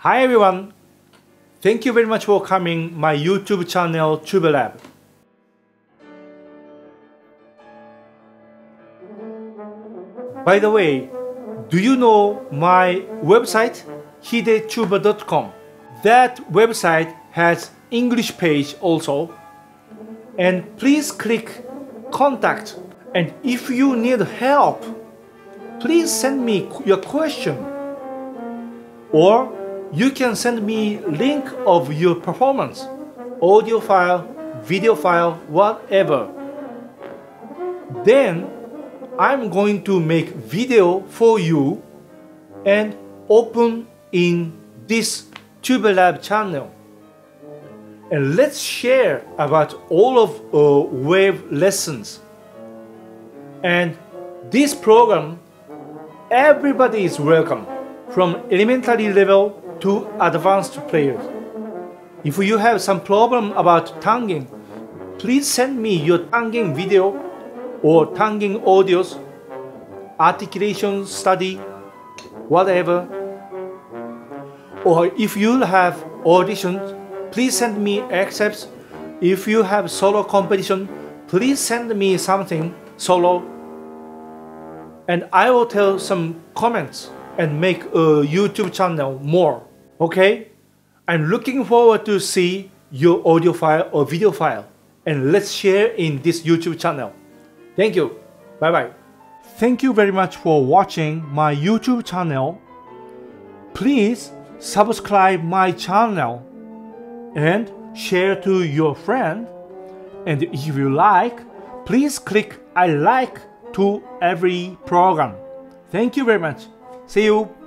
Hi everyone. Thank you very much for coming my YouTube channel Tuba Lab. By the way, do you know my website hidetuba.com? That website has English page also. And please click contact and if you need help, please send me your question. Or you can send me link of your performance, audio file, video file, whatever. Then I'm going to make video for you and open in this Tuba Lab channel. And let's share about all of uh, wave lessons. And this program, everybody is welcome, from elementary level to advanced players. If you have some problem about tonguing, please send me your tonguing video or tonguing audios, articulation study, whatever. Or if you have auditions, please send me excerpts. If you have solo competition, please send me something solo. And I will tell some comments and make a YouTube channel more. Okay? I'm looking forward to see your audio file or video file. And let's share in this YouTube channel. Thank you. Bye bye. Thank you very much for watching my YouTube channel. Please subscribe my channel and share to your friend. And if you like, please click I like to every program. Thank you very much. See you.